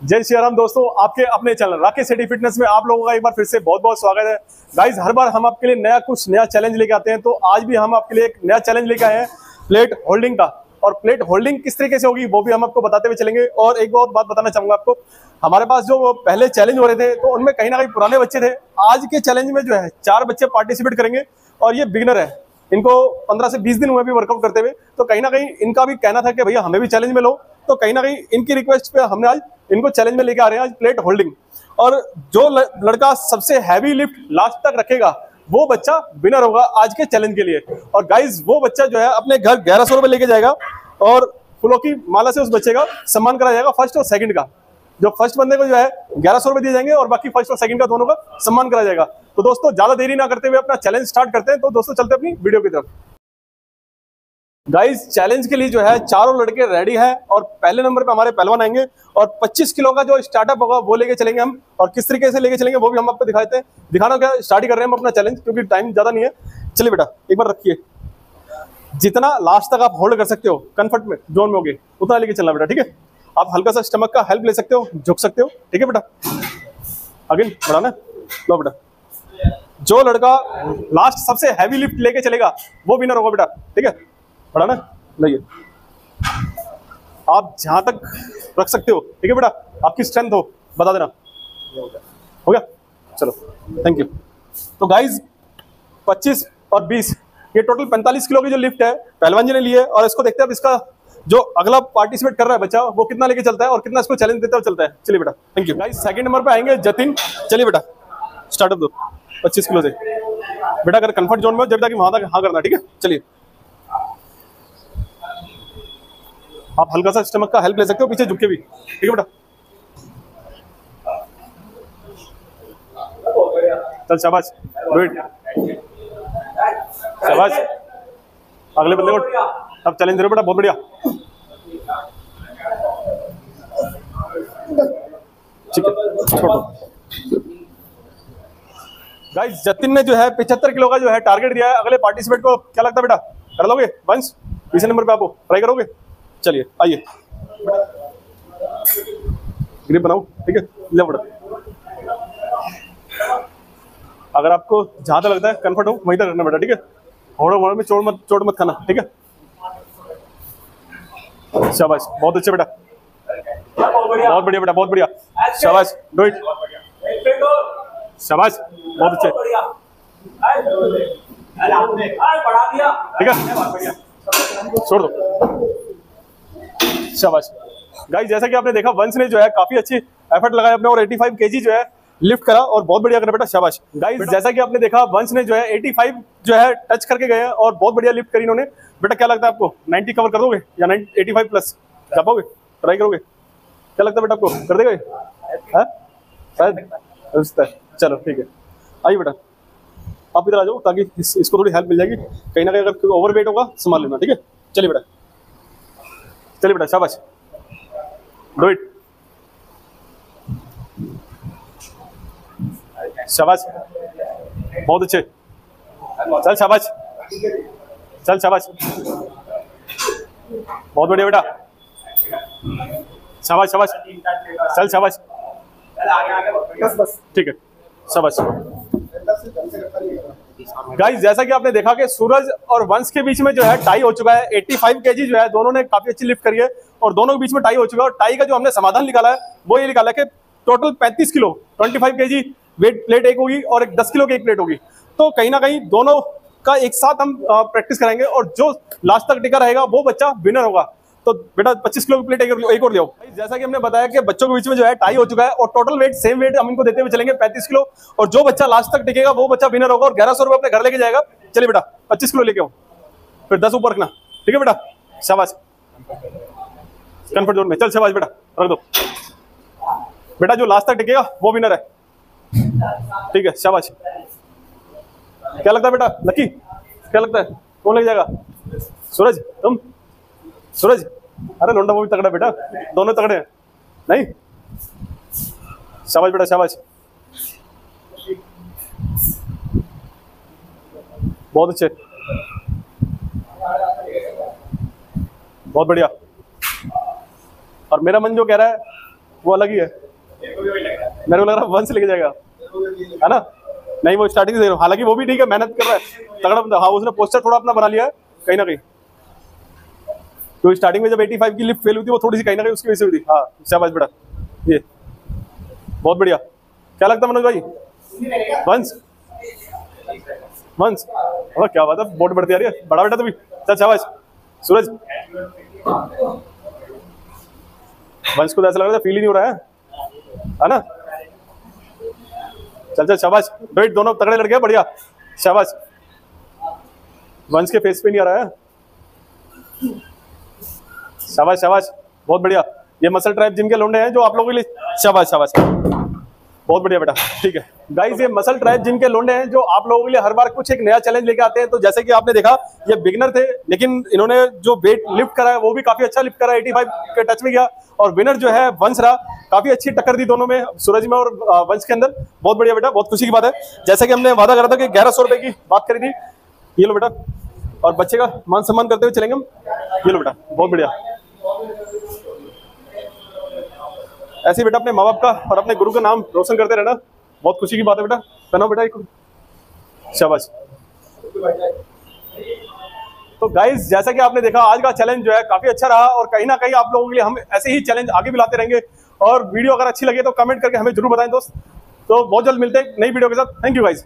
जय श्री राम दोस्तों, आपके अपने चैनल राकेश सिटी फिटनेस में आप लोगों का एक बार फिर से बहुत बहुत स्वागत है। गाइज़ हर बार हम आपके लिए नया कुछ नया चैलेंज लेके आते हैं तो आज भी हम आपके लिए एक नया चैलेंज लेके आए हैं प्लेट होल्डिंग का। और प्लेट होल्डिंग किस तरीके से होगी, वो भी हम आपको बताते हुए चलेंगे। और एक और बात बताना चाहूँगा आपको, हमारे पास जो पहले चैलेंज हो रहे थे तो उनमें कहीं ना कहीं पुराने बच्चे थे। आज के चैलेंज में जो है, चार बच्चे पार्टिसिपेट करेंगे और ये बिगनर है। इनको 15 से 20 दिन हुए भी वर्कआउट करते हुए तो कहीं ना कहीं इनका भी कहना था कि भैया हमें भी चैलेंज में लो। तो कहीं ना कहीं इनकी रिक्वेस्ट पे हमने आज इनको चैलेंज में लेके आ रहे हैं आज प्लेट होल्डिंग और जो लड़का सबसे हैवी लिफ्ट लास्ट तक रखेगा, वो बच्चा विनर होगा आज के चैलेंज के लिए। और गाइज़ वो बच्चा जो है अपने घर ग्यारह सौ लेके जाएगा और फूलों की माला से उस बच्चे का सम्मान करा जाएगा फ़र्स्ट और सेकंड का। जो फ़र्स्ट बंदे को जो है, ग्यारह सौ रुपए दिए जाएँगे और बाकी फ़र्स्ट और सेकंड का दोनों का सम्मान करा जाएगा। तो दोस्तों, ज़्यादा देरी ना करते हुए अपना चैलेंज स्टार्ट करते हैं। तो दोस्तों, चलते अपनी वीडियो की तरफ़। गाइस चैलेंज के लिए जो है, चारों लड़के रेडी है और पहले नंबर पे हमारे पहलवान आएँगे और 25 किलो का जो स्टार्टअप होगा, वो लेके चलेंगे हम और किस तरीके से लेके चलेंगे, वो भी हम आपको दिखाते हैं। दिखाना क्या स्टार्ट ही कर रहे हैं हम अपना चैलेंज क्योंकि टाइम ज़्यादा नहीं है। चलिए बेटा, एक बार रखिए। जितना लास्ट तक आप होल्ड कर सकते हो कंफर्ट में जोन में होगे उतना लेके चलना बेटा, ठीक है? आप हल्का सा स्टमक का हेल्प ले सकते हो, झुक सकते हो। ठीक है बेटा? अगेन बढ़ाना लो बेटा। जो लड़का लास्ट सबसे हैवी लिफ्ट लेके चलेगा, वो विनर होगा बेटा। ठीक है? बढ़ाना लइए। आप जहाँ तक रख सकते हो। ठीक है बेटा? आपकी स्ट्रेंथ हो। बता देना। हो गया? चलो। थैंक यू तो गाइज़ 25 और 20 ये टोटल 45 किलो की जो लिफ्ट है, पहलवान जी ने ली है, और इसको देखते हैं अब इसका जो अगला पार्टिसिपेट कर रहा है बच्चा, वो कितना लेके चलता है और कितना इसको चैलेंज देता हुआ चलता है। चलिए बेटा thank you guys second number पे आएँगे जतिन। चलिए बेटा स्टार्टअप दो। 25 किलो से बेटा, अगर कंफर्ट जोन में जब तक वहाँ तक हाँ करना, ठीक है? चलिए। आप हल्का सा स्टमक का हेल्प ले सकते हो, पीछे झुक के भी। ठीक है बेटा? चल, शाबाश। गुड शाबाश। अगले बंदे को अब चैलेंज दे बेटा, बहुत बढ़िया ठीक है गाइस जतिन ने जो है पिछहत्तर किलो का जो है टारगेट दिया है। अगले पार्टिसिपेट को क्या लगता है बेटा? कर लोगे? वंश तीसरे नंबर पे आपको ट्राई करोगे? चलिए, आइए। ग्रिप बनाओ, ठीक है? ले बड़ा अगर आपको जहाँ तक लगता है कंफर्ट हो, वहीं तक रखना बेटा, ठीक है? घोड़ो घोड़ो में चोट मत चोट मत खाना, ठीक है? शाबाश, बहुत अच्छे बेटा। बहुत बढ़िया, बेटा, बहुत बढ़िया। शाबाश डू इट शाबाश बहुत अच्छे। ठीक है। छोड़ दो। शाबाश। गाइस जैसा कि आपने देखा वंश ने जो है काफ़ी अच्छी एफर्ट लगाया अपने और 85 केजी जो है लिफ्ट करा और बहुत बढ़िया करा बेटा शाबाश। गाइस जैसा कि आपने देखा वंश ने जो है 85 जो है टच करके गए और बहुत बढ़िया लिफ्ट करी इन्होंने। बेटा क्या लगता है आपको? 90 कवर कर दोगे? या 85 प्लस जा पाओगे ट्राई करोगे? क्या लगता है बेटा आपको? कर देगा शायद चलो ठीक है। आइए बेटा। आप इधर आ जाओ ताकि इस, इसको थोड़ी हेल्प मिल जाएगी। कहीं ना कहीं अगर ओवर वेट होगा संभाल लेना ठीक है? चलिए बेटा। चलिए बेटा शाबाश। डू इट शाबाश। बहुत अच्छे। चल शाबाश। चल शाबाश। बहुत बढ़िया बेटा। शाबाश शाबाश। चल शाबाश। ठीक है गाइस जैसा कि आपने देखा कि सूरज और वंश के बीच में जो है टाई हो चुका है 85 केजी जो है, दोनों ने काफ़ी अच्छी लिफ्ट करी है और दोनों के बीच में टाई हो चुका है और टाई का जो हमने समाधान निकाला है, वो ये निकाला है कि total 35 kilo 25 KG weight plate एक होगी और एक 10 किलो की एक प्लेट होगी। तो कहीं ना कहीं दोनों का एक साथ हम प्रैक्टिस कराएँगे और जो लास्ट तक टिका रहेगा, वो बच्चा विनर होगा। तो बेटा 25 किलो की प्लेट एक, एक और ले जैसा कि हमने बताया कि बच्चों के बीच में जो है टाई हो चुका है और टोटल वेट सेम वेट हम इनको देते हुए चलेंगे 35 किलो। और जो बच्चा लास्ट तक टिकेगा वो बच्चा विनर होगा और ग्यारह सौ अपने घर लेके जाएगा। चलिए बेटा 25 किलो लेके आओ। फिर दस ऊपर रखना। ठीक है बेटा? शाबाश। कंफर्ट जोन में। चल शाबाश बेटा रख दो। बेटा जो लास्ट तक टिकेगा वो विनर है। ठीक है शाबाश। क्या लगता है बेटा? लकी क्या लगता है? कौन लग जाएगा? सूरज? तुम? सूरज? अरे लोंडा वो भी तगड़ा बेटा। दोनों तगड़े हैं। नहीं? शाबाश बेटा, शाबाश। बहुत अच्छे। बहुत बढ़िया। और मेरा मन जो कह रहा है, वो अलग ही है। मेरे को लग रहा है वन से लेके जाएगा। है ना? नहीं, वो स्टार्टिंग से हालाँकि वो भी ठीक है, मेहनत कर रहा है। तगड़ा बंदा। हाँ उसने पोस्टर थोड़ा अपना बना लिया है, कहीं ना कहीं। तो स्टार्टिंग में जब 85 की लिफ्ट फेल हुई थी, वो थोड़ी सी कहीं ना कहीं उसकी वजह से हुई थी। हाँ शाबाश बेटा ये। बहुत बढ़िया। क्या लगता है मनोज भाई? वंश? वंश? और क्या बात है, बोट बढ़ती आ रही है। बड़ा बेटा तो भी। चल शाबाश सूरज। वंश को तो ऐसा लग रहा था फील ही नहीं हो रहा है। है ना? चल चल, शाबाश। वेट दोनों तगड़े लड़के बढ़िया। शाबाश। वंश के फेस पे नहीं आ रहा है। शाबाश शाबाश। बहुत बढ़िया। ये मसल ट्राइब जिम के लोंडे हैं जो आप लोगों के लिए शाबाश शाबाश। बहुत बढ़िया बेटा, ठीक है। गाइस ये मसल ट्राइब जिम के लोंडे हैं जो आप लोगों के लिए हर बार कुछ एक नया चैलेंज लेके आते हैं। तो जैसे कि आपने देखा, ये बिगनर थे, लेकिन इन्होंने जो वेट लिफ्ट करा है, वो भी काफ़ी अच्छा लिफ्ट करा है। 85 के टच में गया। और विनर जो है, वंश रहा। काफ़ी अच्छी टक्कर दी दोनों में, सूरज में और वंश के अंदर। बहुत बढ़िया बेटा, बहुत खुशी की बात है। जैसे कि हमने वादा करा था कि ग्यारह सौ रुपए की बात करी थी। ये लो बेटा। और बच्चे का मान सम्मान करते हुए चलेंगे हम। ये लो बेटा, बहुत बढ़िया। ऐसे बेटा अपने माँ बाप का और अपने गुरु का नाम रोशन करते रहना। बहुत खुशी की बात है बेटा। पहनाओ बेटा एक। शाबाश। तो गाइज़ जैसा कि आपने देखा, आज का चैलेंज जो है काफ़ी अच्छा रहा और कहीं ना कहीं आप लोगों के लिए हम ऐसे ही चैलेंज आगे भी लाते रहेंगे। और वीडियो अगर अच्छी लगे तो कमेंट करके हमें ज़रूर बताएँ दोस्त। तो बहुत जल्द मिलते हैं नई वीडियो के साथ। Thank you guys